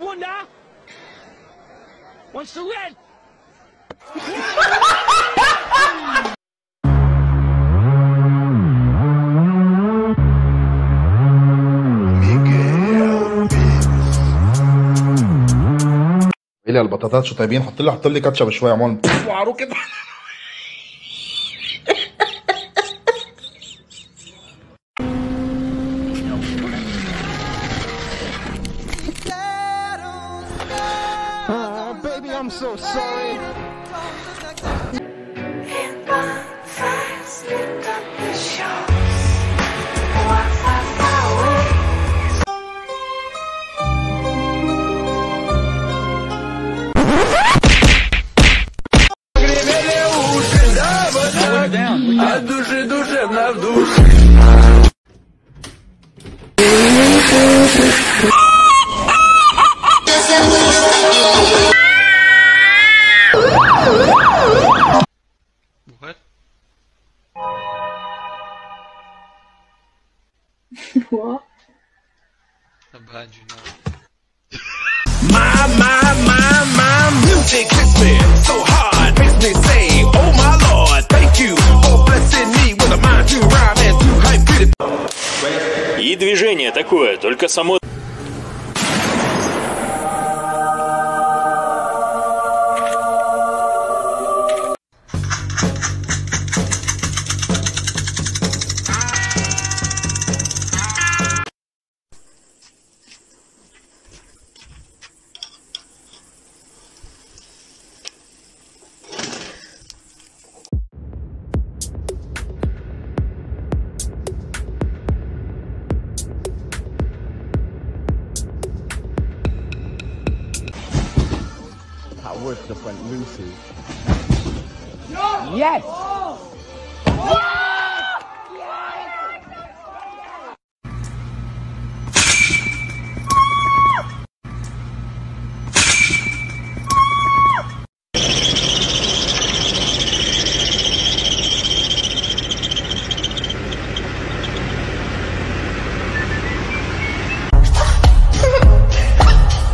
يجيبونا ونسويت طيبين؟ حط لي حط لي كاتشب شوية عمون وعرو كده. I'm so sorry. What? I'm behind you now. My, my, my, my music hits me so hard, makes me say, Oh my Lord, thank you for blessing me with a mind to rhyme and to hype pretty. И движение такое, только само Work the front Lucy. Yes.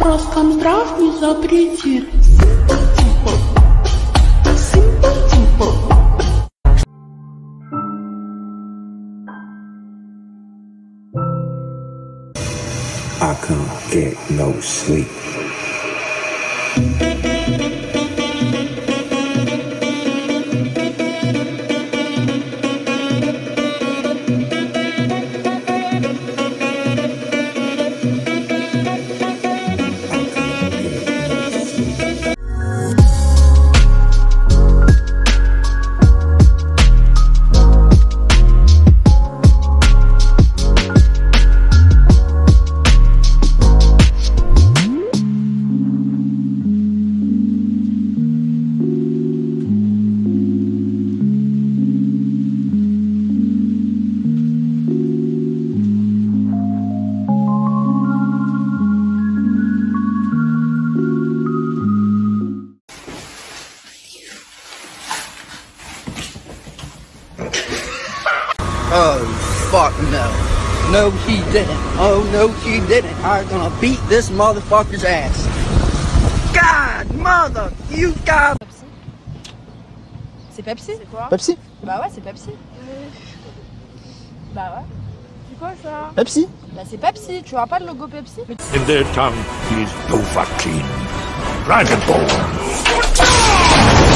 Роскомздрав не запретит. Get no sleep. No, he didn't. Oh, no, he didn't. I'm gonna beat this motherfucker's ass. God, mother, you got. C'est Pepsi C'est quoi Pepsi Bah ouais, c'est Pepsi. Bah ouais. C'est quoi ça Pepsi Bah c'est Pepsi, tu vois pas le logo Pepsi In their tongue, he is Dovahkiin, Dragonborn. I'm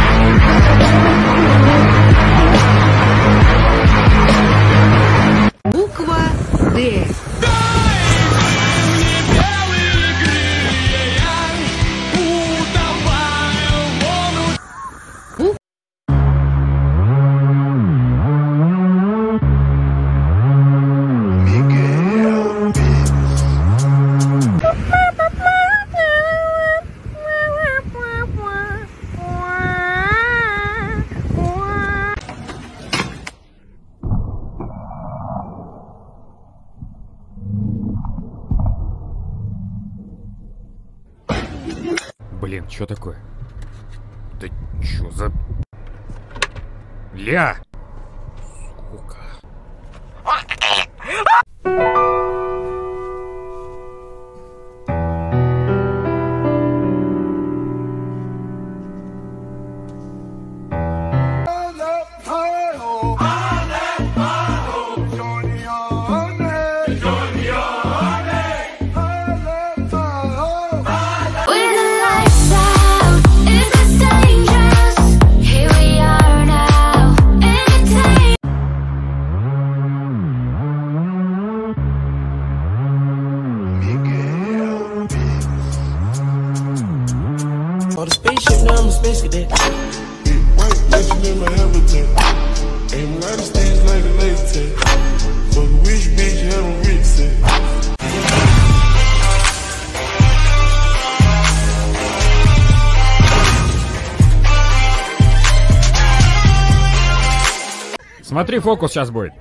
Блин, что такое? Да чё за... Ля! Сука. Смотри, фокус сейчас будет.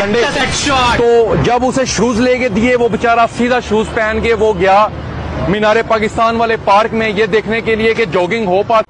तो जब उसे शूज़ लेके दिए वो बेचारा सीधा शूज़ पहन के वो गया मीनारे पाकिस्तान वाले पार्क में ये देखने के लिए कि जॉगिंग हो पा